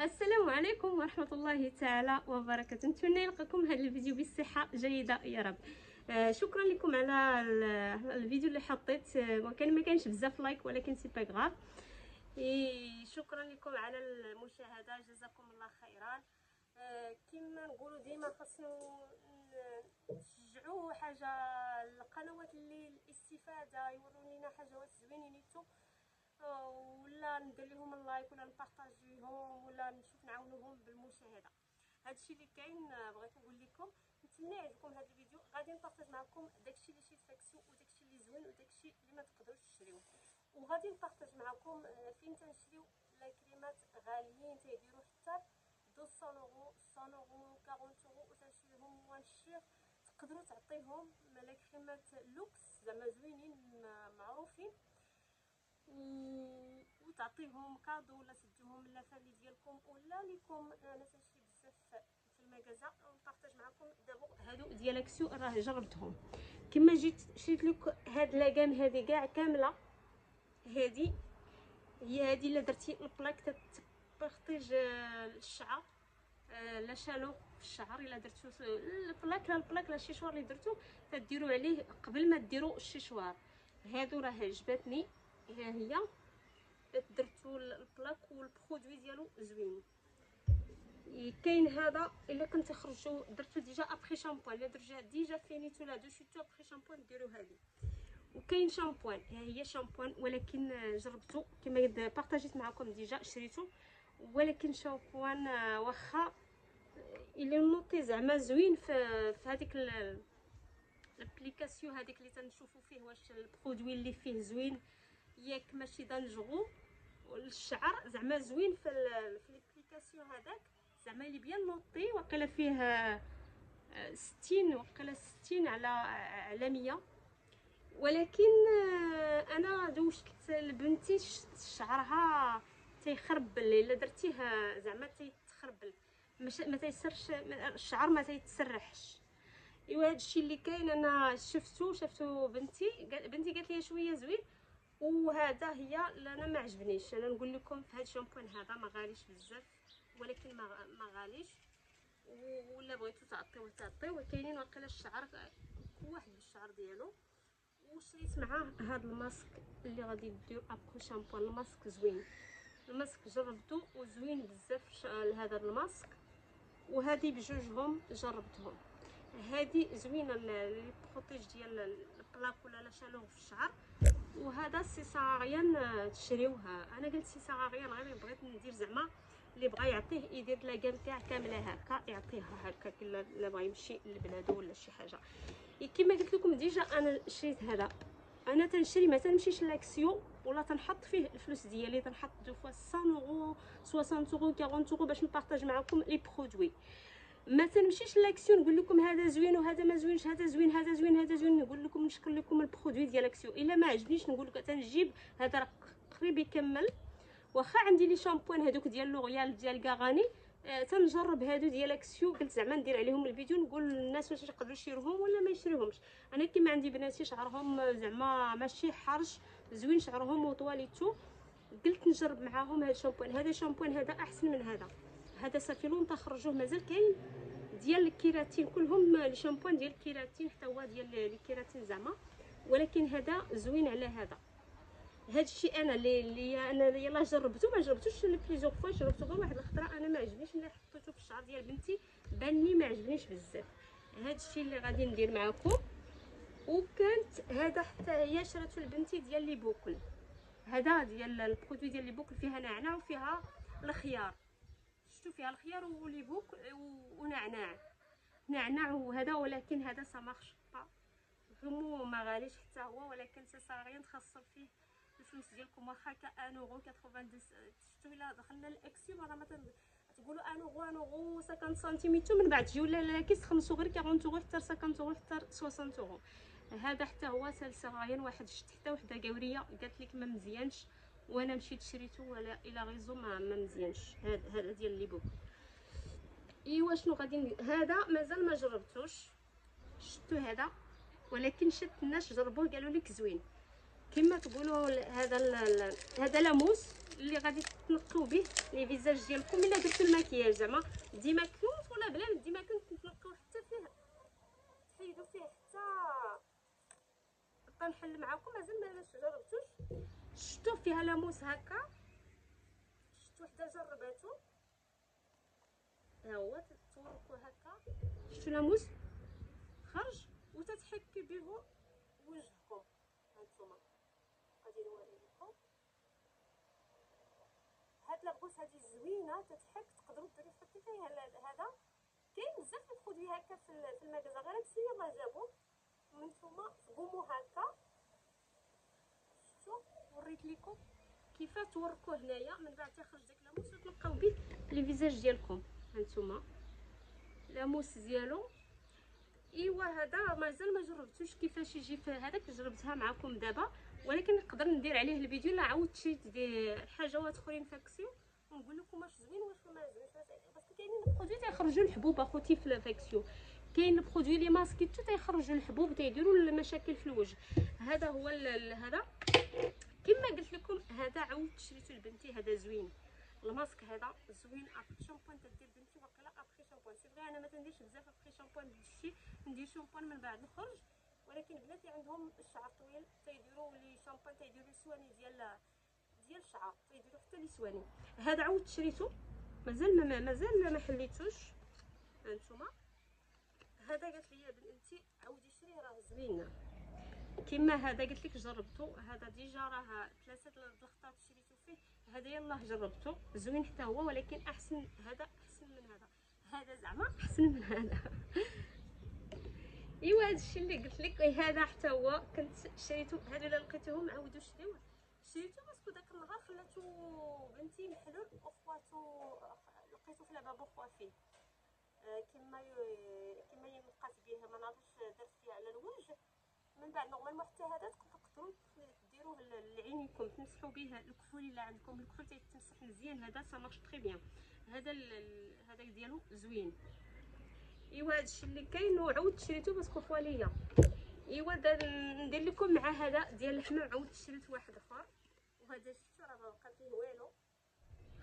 السلام عليكم ورحمة الله تعالى وبركاته. نتمنى نلقاكم هذا الفيديو بالصحه جيدة يا رب. آه شكرا لكم على الفيديو اللي حطيت. آه، وكان ما كانش بزاف like ولكن c'est pas grave. شكرا لكم على المشاهدة. جزاكم الله خيرا. آه كما نقولوا ديما خاصنا نشجعوا حاجة القنوات اللي الاستفادة يوروني لنا حاجات زوينين نيتو. ولا ندير لهم ال like ولا نبارطاجيهم ولا نشوف نعاونوهم بالمشاهدة. هادشي اللي كاين بغيت نقول لكم نتمنى يعجبكم هذا الفيديو. غادي نبارطاج معكم داكشي اللي شي تفاكسو وداكشي اللي زوين وداكشي اللي ما تقدروش تشريوه وغادي نبارطاج معكم آه، فين تنشريو لا كريمات غاليين تيديروا حتى 200 أورو 100 أورو 40 أورو وتنشريهم moins cher تقدروا تعطيهم لا كريمات لوكس زعما زوينين معروفين. وتعطيهم cadeau ولا تديهم la famille ديالكم ولا ليكم. أنا تنشري بزاف في المغازا نبارطاج معكم دابا هادو ديال أكسيو راه جربتهم كما جيت شريت لك هاد la gamme هادي كاع كاملة. هادي. هي هادي إلا درتي ال plaque تبروتيج الشعر آه، la chaleur في الشعر. إلا درتو ال plaque لا ال plaque لا الشيشوار اللي درتو تديروا عليه قبل ما ديروا الشيشوار. هادو راه عجبتني ها هي درتو البلاك والبرودوي ديالو زوين كاين هذا الا كنت خرجتو درتو ديجا ابخي شامبوان الا درجا ديجا فينيتو لا دو شيتو ابخي شامبوان ديروا هذه وكاين شامبوان ها هي شامبوان ولكن جربتو كما بارطاجيت معكم ديجا شريتو ولكن شامبوان واخا الا noté زعما زوين في في هذيك ال application هذيك اللي تنشوفوا فيه واش ال produit اللي فيه زوين ياك ماشي dangereux والشعر. زعما زوين في في l'application هذاك. زعما اللي bien noté وقيلا فيه آه، ستين وقيلا ستين على على مية. ولكن آه، أنا دوشت لبنتي شعرها تيخربل إلا درتيه زعما تيتخربل ما تيسرش الشعر ما تيتسرحش. إيوا هادشي اللي كاين أنا شفتو شفتو بنتي. بنتي قالت لي شوية زوين. وهذا هي أنا ما عجبنيش. أنا نقول لكم في هذا الشامبوان هذا ما غاليش بزاف ولكن ما ما غاليش. ولا بغيتو تعطيوه تعطيوه كاينين واقيلا الشعر واحد بالشعر ديالو. وشريت معاه هذا الماسك اللي غادي دير après-shampoing. ال masque زوين. الماسك جربته وزوين بزاف هذا الماسك. وهذه بجوجهم جربتهم. هذه زوينة لي protège ديال ال plaque ولا la chaleur في الشعر. وهذا ça sert à rien تشريوها. أنا قلت ça sert à rien غير بغيت ندير زعما اللي بغى يعطيه يدير la gamme تاع كامله هكا يعطيها هكا الا بغى يمشي لبلادو ولا شي حاجة. كما قلت لكم déjà أنا شريت هذا. أنا تنشري ما تنمشيش لاكسيو ولا تنحط فيه الفلوس ديالي. تنحط des fois 100 أورو 60 أورو 40 أورو باش نبارطاج معكم les produits. ما تنمشيش لاكسيو نقول لكم هذا زوين وهذا ما زوينش هذا زوين هذا زوين هذا زوين نقول لكم نشكر لكم ال produit ديال لاكسيو إلا ما عجبنيش نقول لكم تنجيب هذا راه قريب يكمل. واخا عندي les shampoings هذوك ديال L'Oréal ديال Garnier آه تنجرب هادو ديال اكسيو قلت زعما ندير عليهم الفيديو نقول للناس واش يقدروا يشريوهم ولا ما يشريوهمش. أنا كيما عندي بناتي شعرهم زعما ماشي حرش زوين شعرهم وطواليتو. قلت نجرب معاهم هذا الشامبوان. هذا الشامبوان هذا أحسن من هذا. هذا صافي لون تخرجوه مازال كاين ديال الكيراتين كلهم les shampoings ديال الكيراتين حتى هو ديال الكيراتين زعما. ولكن هذا زوين على هذا. هذا الشيء أنا اللي, أنا يلاه جربته ما جربتوش plusieurs fois جربته غير واحد الخطرة أنا ما عجبنيش ملي حطيته في الشعر ديال بنتي بانني ما عجبنيش بزاف. هذا الشيء اللي غادي ندير معكم وكانت هذا حتى هي شراتو لبنتي ديال les boucles. هذا ديال ال produit ديال les boucles فيها نعناع وفيها الخيار. شفتوا فيها الخيار و les boucles ونعناع نعناع. وهذا ولكن هذا ça marche pas. Vraiment ما غاليش حتى هو ولكن سي صاغيين تخسر فيه. الفلوس ديالكم واخا كا 1 أورو 90 شفتوا إلا دخلنا الاكسيوم راه ما تقولوا 1 أورو 1 أورو 50 سنتيمتر من بعد تجيو لا لا كيسخنسوا غير 40 أورو حتى 50 أورو حتى 60 أورو. هذا حتى هو سلسغاين واحد شفت حتى وحدة قاوريه قالت لك ما مزيانش. وأنا مشيت شريته ولا إلى غيزو ما, ما مزيانش. هذا هذا ديال لي بوك. ايوا شنو غادي هذا مازال ما جربتوش. شفتو هذا؟ ولكن شفت الناس جربوه قالوا لك زوين. كما تقولوا هذا هذا لاموس اللي غادي تنقيو به لي فيزاج ديالكم. إلا درتو الماكياج زعما ديما كنت ولا بلا ديما كنت تنقيو حتى فيه. تحيدوا فيه حتى. بقى نحل معاكم. مازال ما جربتوش. شفتوا فيها لاموس هكا. شفتوا حدا جرباتو. ها هو توركو هكا. شفتوا لاموس؟ خرج وتتحكي به وجهكم هانتوما. غادي نوريكم هاد لابوس هادي زوينة تتحك تقدروا ديروا تحطي فيها هذا كاين بزاف البرودوي هكا في المغازا غير هادشي يلاه جابوه وانتوما قوموا هكا. شفتوا وريت لكم كيفاه توركوه هنايا؟ من بعد تخرج داك لاموس وتلقاو به لي فيزاج ديالكم. هانتوما la mousse ديالو. إيوا هذا مازال ما جربتوش كيفاش يجي في هذاك. جربتها معكم دابا. ولكن نقدر ندير عليه الفيديو. الا عاودت شي حاجات أخرين فاكسيو. ونقول لكم واش زوين واش ما زوينش parce que كاينين ال produit تيخرجوا الحبوب اخوتي في الفاكسيو كاين ال produit لي ماسكيتو تيخرجوا الحبوب تيديروا المشاكل في الوجه. هذا هو هذا. كما قلت لكم هذا عاودت شريته لبنتي هذا زوين. الماسك هذا زوين après-shampoing تدير بنتي وكلا après-shampoing. si أنا ما تنديرش بزاف après-shampoing هادشي ندير شامبوان من بعد. نخرج ولكن بلاتي عندهم الشعر طويل تيديروا les shampoings تيديروا soins ديال ديال الشعر تيديروا حتى les soins. هذا عاودت شريته مازال ما مازال ما حليتوش. هانتوما هذا قالت لي بنتي عاودي شريه راه زوين. كما هذا قلت لك جربته هذا déjà راه ثلاثة الخطرات شريته فيه. هذا يلاه جربته زوين حتى هو ولكن أحسن هذا أحسن من هذا. هذا زعما أحسن من هذا. إيوا هادشي اللي قلت لك هذا حتى هو كنت شريته هادو اللي لقيتهم عاودوا شريوه شريته parce que داك النهار خلاتو بنتي محلول وخواتو لقيتو في لعبة بوخوا فيه. آه، كما كما ينقاس به ما نعرفش درت فيه على الوجه. من بعد normalement حتى هذا تقدروا ديروه لعينيكم تمسحوا به الكحول اللي عندكم. الكحول تيتمسح مزيان هذا ça marche très bien هذا هذا ديالو زوين. إيوا هادشي اللي كاين وعاودت شريتو parce que خواليا إيوا ندير لكم مع هذا ديال الحمام عاودت شريت واحد آخر. وهذا شفتو راه بقى فيه والو.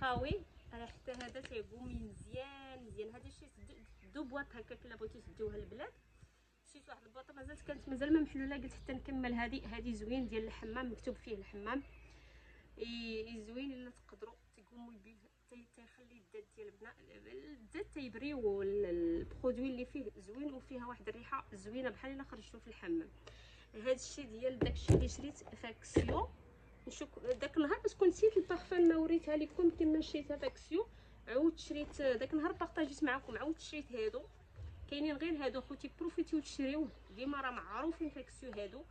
خاوي راه حتى هذا تيقوم مزيان مزيان. هذا شي deux boîtes هكاك إلا بغيتو البواطه مازالت كانت مازال ما محلولة قلت حتى نكمل هذه هذه زوين ديال الحمام مكتوب فيه الحمام. إي زوين إلا تقدروا تقوموا به تيخلي الدات ديال البناء الدات تي briller ال produit اللي فيه زوين وفيها واحد الريحة زوينة بحال إلا خرجتو في الحمام. هذا الشيء ديال داكشي اللي شريت فاكسيو. نشوف داك النهار parce que نسيت البارفان ما وريتها لكم كما شريتها فاكسيو عاودت شريت داك النهار بارطاجيت معكم عاودت شريت هادو. كاينين غير هادو خوتي بروفيتيو تشريوه. ديما راه معروفين فاكسيو هادو.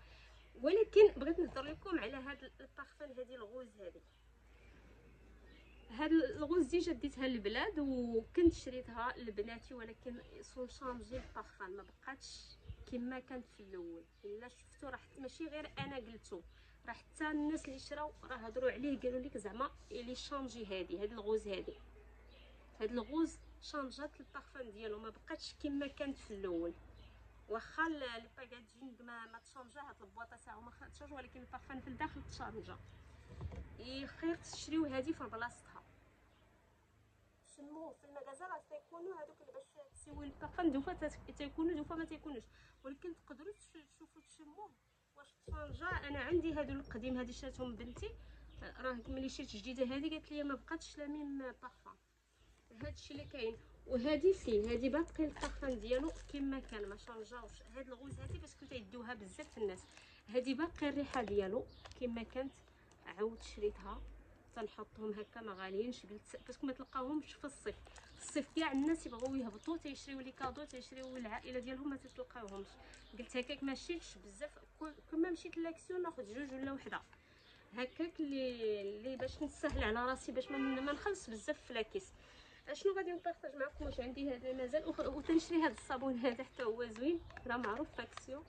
ولكن بغيت نهضر لكم على هاد البارفان هادي ال rose هادي. هاد ال rose déjà ديتها للبلاد وكنت شريتها لبناتي ولكن ils ont changé ال parfum ما بقاتش كما كانت في الأول. إلا شفتو راه ماشي غير أنا قلتو. راه حتى الناس اللي شراو راه هضروا عليه قالوا لك زعما لي changé هادي هاد ال rose هادي. هاد ال rose شانجات البارفان ديالو ما بقاتش كما كانت في الأول. واخا le packaging ما ما تشانجا هاد البواطة تاعو ما تشانج ولكن البارفان في الداخل تشانجا. اي خير تشريو هادي في بلاصتها شموه في المغازه راه تيكونوا هادوك اللي باش ت essayer ال parfum des fois تيكونوا des fois ما تيكونوش. ولكن تقدروا تشوفوا تشموه واش تشانجا. أنا عندي هادو القديم هادي شراتهم بنتي. راه ملي شريت جديدة هادي قالت لي ما بقاتش le même parfum هادشي اللي كاين. وهذه سي هذه باقي البارفان ديالو كما كان ما شانجاوش. هاد ال rose هذه parce que تيدوها بزاف الناس. هذه باقي الريحة ديالو كما كانت عاود شريتها. تنحطهم هكا ما غاليينش قلت parce que ما تلقاوهمش في الصيف. الصيف كاع الناس يبغيو يهبطوا تيشريو les cadeaux تيشريو العائلة ديالهم ما تلقاوهمش قلت هكاك ما شريتش بزاف. كل مشيت لاكسيون ناخذ جوج ولا وحدة. هكاك اللي اللي باش نسهل على راسي باش ما نخلص بزاف في la caisse. اشنو غادي ن partage معكم واش عندي هذا؟ مازال وتنشري هذا الصابون هذا حتى هو زوين راه معروف فاكسيو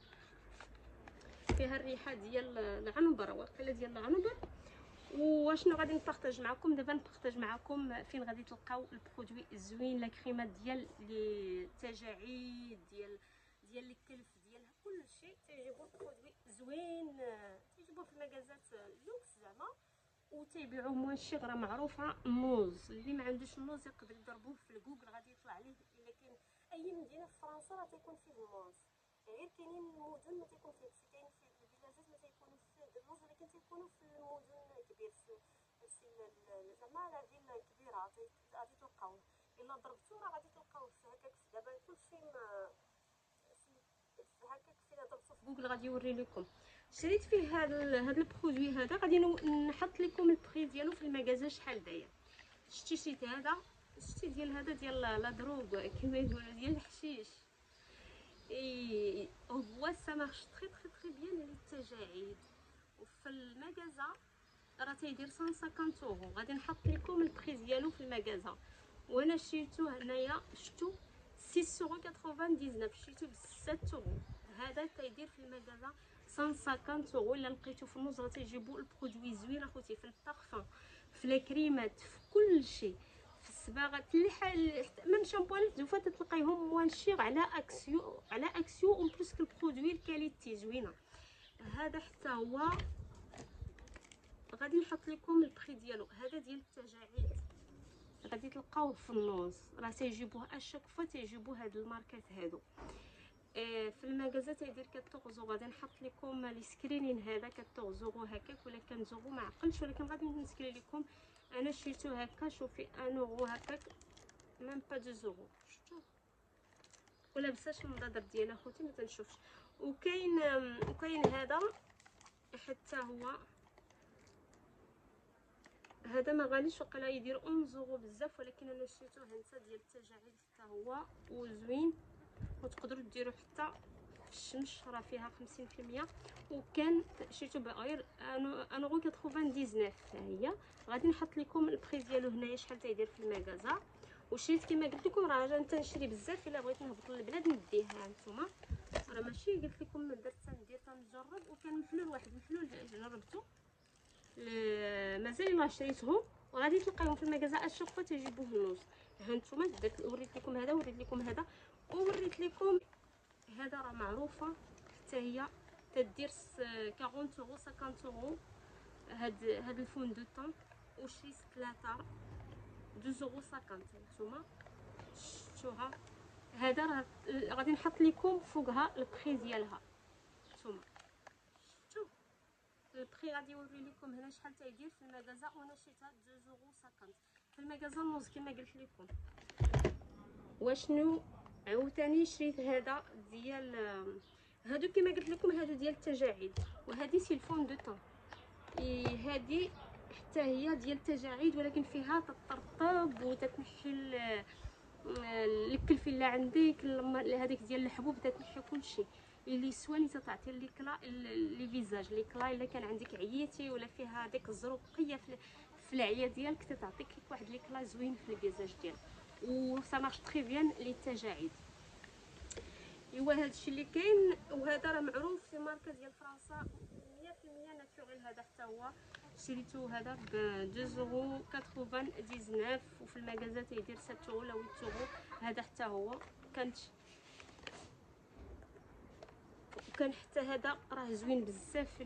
فيها الريحة ديال العنبر واقيلا ديال العنبر. واشنو غادي ن partage معكم؟ دابا ن partage معكم فين غادي تلقاو ال produit الزوين لا كريمات ديال التجاعيد ديال ديال الكلف ديالها كلشي. تيجيبوا produit زوين. تيجيبوا كيطلبوه في المغازات اللوكس زعما. وتيبيعوه moins cher راه معروفة ال Noz اللي ما عندوش ال Noz يقدر يضربوه في الجوجل غادي يطلع عليه. إلا كاين أي مدينة في فرنسا راه تيكون فيه ال Noz غير كاينين المدن ما تيكون فيه كاين في الفيلاجات ما تيكونوا فيه ال Noz ولكن تيكونوا في المدن كبير زعما la ville كبيرة غادي تلقاوه إلا ضربتو راه غادي تلقاوه هكاك دابا كلشي هكاك فين ضربتو في جوجل غادي يوري لكم. شريت فيه هذا هذا ال produit هذا غادي نحط لكم ال prix ديالو في المغازة شحال داير. شتي شريت هذا شتي ديال هذا ديال la drogue كما يقولوا ديال الحشيش اي هو ça marche très très très bien للتجاعيد وفي المغازة راه تيدير 150 اورو غادي نحط لكم ال prix ديالو في المغازة. وأنا شريتو هنايا شفتو 6 اورو 99 شريتو ب 7 اورو هذا تيدير في المغازة 150 اورو إلا لقيتو في ال Noz تيجيبو ال produit زوين أخوتي في البارفان في الكريمات في كل شيء في الصباغات حال من شامبوانات زوفات تلقايهم moins cher على أكسيو على Action en plus ال produit ال qualité زوينة. هذا حتى هو غادي نحط لكم ال prix ديالو. هذا ديال التجاعيد. غادي تلقاوه في ال Noz. راه تيجيبوه à chaque fois تيجيبو هاد الماركات هادو. في المغازه تيدير 14 غادي نحط لكم les screens هذا 14 هكاك ولا 15 ما عقلتش ولكن غادي نسكري لكم. أنا شريتو هكا شوفي 1 اورو هكاك même pas 2 اورو شفتو. ولا بساش المضادر ديال أخوتي ما تنشوفش. وكاين وكاين هذا حتى هو. هذا ما غاليش وقيلا يدير 11 اورو بزاف ولكن أنا شريتو هانتا ديال التجاعيد حتى هو وزوين. وتقدروا ديروا حتى في الشمس راه فيها 50% وكان شريتو بغير un euro 99 هي. غادي نحط لكم ال prix ديالو هنايا شحال تيدير في المغازه وشريت كما قلت لكم راه أنا تنشري بزاف إلا بغيت نهبط للبلاد نديها نتوما. راه ماشي قلت لكم درت تندير تنجرب وكان محلول واحد محلول جربته مازال ما شريتهم وغادي تلقايهم في المغازه à chaque fois تيجيبوه النص. ها نتوما درت وريت لكم هذا وريت لكم هذا. ووريت لكم. هذا راه معروفة. حتى هي تدير 40 اورو 50 اورو هاد هاد ال fond de teint. وشريت ثلاثة 2 اورو 50 نتوما. شفتوها. هذا راه غادي نحط لكم فوقها ال prix ديالها. نتوما. ال prix غادي يوري لكم هنا شحال تيدير في المغازة. وأنا شريتها 2 اورو 50 في المغازة Noz كما قلت لكم. واشنو؟ عاوتاني شريت هذا ديال هادو كما قلت لكم هادو ديال التجاعيد. وهذه c'est le fond de teint هذه حتى هي ديال التجاعيد ولكن فيها تطرطب وتتنحي اللي عندك هذيك ديال الحبوب تتنحي كلشي. اللي سواني تعطي l'éclat le visage. l'éclat إلا كان عندك عييتي ولا فيها ديك الزروقية في, العيه ديالك تعطيك واحد l'éclat زوين في ال visage ديالك. و ça marche très bien للتجاعيد ايوا هادشي اللي كاين وهذا راه معروف في ماركه ديال فرنسا 100% naturel هذا حتى هو. شريتو هذا ب 2 اورو 99 وفي المغازات يدير 7 اورو ولا 8 اورو هذا حتى هو. كانت وكان حتى هذا راه زوين بزاف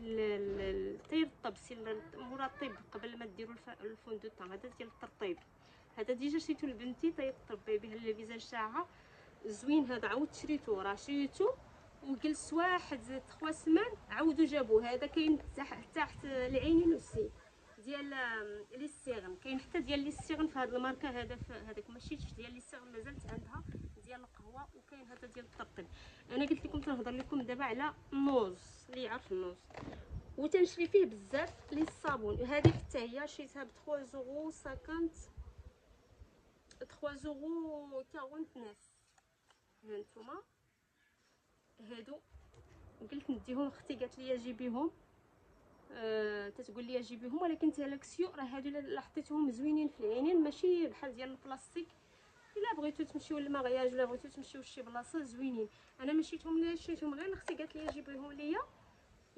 طير الطبسي الطيب قبل ما ديروا ال fond de teint هذا ديال الترطيب. هذا déjà شريتو لبنتي طيطبي به ال visage تاعها زوين هذا عاود شريتو راه شريتو. وجلس واحد 3 سمان عاودوا جابوه هذا كاين تحت العينين والسي ديال les cernes. كاين حتى ديال les cernes في هذه الماركة هذا هذاك ماشي ديال les cernes مازالت عندها ديال القهوة وكاين هذا ديال الترطيب أنا قلت لكم تنهضر لكم دابا على ال Noz اللي يعرف ال Noz وتنشري فيه بزاف لي الصابون هذه حتى هي شريتها ب 3 زورو 50 3 زورو 49 هانتوما هادو قلت نديهم أختي قالت لي جيبيهم أه تتقول لي جيبيهم ولكن تالاكسيو راه هادو الا حطيتهم زوينين في العينين ماشي بحال ديال البلاستيك الا بغيتو تمشيو للمغياج ولا بغيتو تمشيو لشي بلاصه زوينين أنا ما شريتهم شريتهم غير أختي قالت لي جيبيهم ليا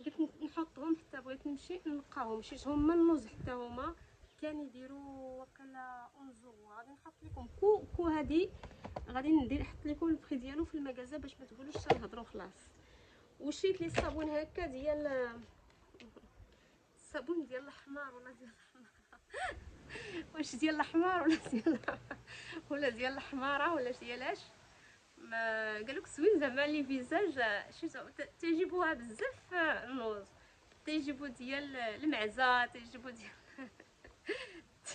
قلت نحطهم حتى بغيت نمشي نلقاهم شريتهم من ال Noz حتى هما كان يديروا وقيلا 11 غادي نحط لكم كو كو هادي. غادي ندير نحط لكم البري ديالو في المغازة باش ما تقولوش تنهضروا خلاص. وشريت لي الصابون هكا ديال الصابون ديال الحمار ولا ديال الحمار واش ديال الحمار ولا ديال ولا ديال الحماره ولا ديالاش ما قالوك زوين زعما لي فيزاج شي تيجيبوها بزاف النوز تيجيبو ديال المعزة تيجيبو ديال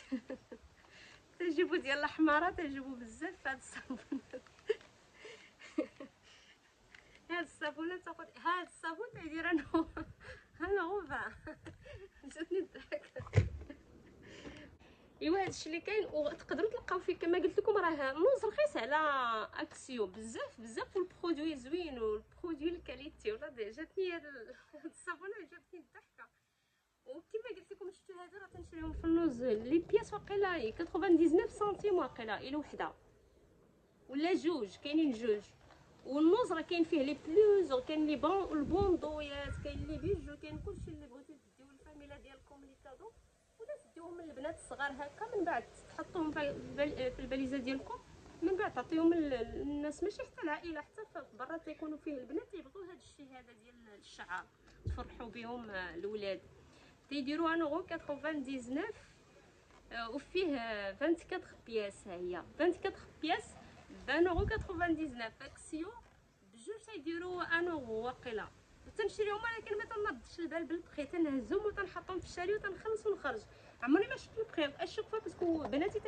تيجيبو ديال الحمارة تيجيبو بزاف هاد الصابون. هاد الصابونه تاخد هاد الصابون تيدير أنا أنا غوفا جاتني الضحك. ايوا هادشي اللي كاين وتقدروا تلقاو فيه كما قلت لكم راه Noz رخيص على أكسيو. بزاف بزاف وال produit زوين وال produit ال qualité. ولا جاتني هاد الصابونه جاتني الضحكة. وكما قلت لكم تنشريهم في ال Noz. les pièces واقيلا 99 سنتيم واقيلا إلى وحدة. ولا جوج كاينين جوج. وال Noz راه كاين فيه les blouses وكاين لي بون البوندويات كاين les bijoux كاين كلشي اللي بغيتو تديو الفاميلا ديالكم les cadeaux ولا تديوهم للبنات الصغار هكا من بعد تحطوهم في الباليزة ديالكم. من بعد تعطيهم للناس ماشي حتى العائلة حتى برا تيكونوا فيه البنات تيبغيو هذا الشيء هذا ديال الشعر. تفرحوا بهم الاولاد تيديروا un euro 99 وفيه 24 pièces هي 24 pièces ب 99 اكسيو بجوج تيديروا un euro واقيلا تنشريهم ولكن ما تنضش البال بالبخي تنهزهم وتنحطهم في ال chariot وتنخلص ونخرج عمرني ما شفت ال prix à chaque fois parce que بناتي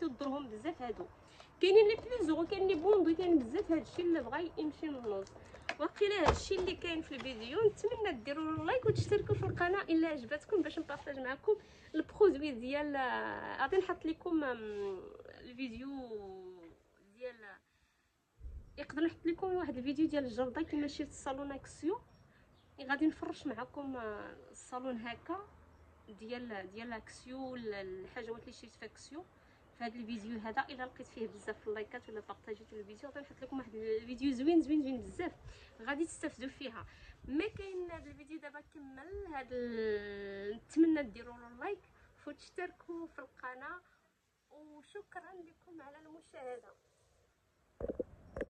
تضرهم بزاف هادو كاينين لي بليزور كاين les bandeaux كاين بزاف هادشي اللي بغى يمشي لل Noz وقيلا هادشي اللي كاين في الفيديو. نتمنى ديروا like وتشتركوا في القناة إلا عجبتكم باش ن partage معكم ال produits ديال غادي نحط لكم الفيديو ديال يقدر نحط لكم واحد الفيديو ديال الجرده كيما شفت الصالون إكسيو. غادي نفرش معكم الصالون هكا ديال ديال إكسيو الحاجات اللي شريت في إكسيو. في هذا الفيديو هذا. إلا لقيت فيه بزاف اللايكات ولا بارطاجيتو الفيديو غادي نحط لكم واحد الفيديو زوين زوين زوين بزاف. غادي تستافدوا فيها. ما كاين هذا الفيديو دابا كمل. هذا نتمنى ديروا له لايك وتشتركوا في القناة. وشكرا لكم على المشاهدة.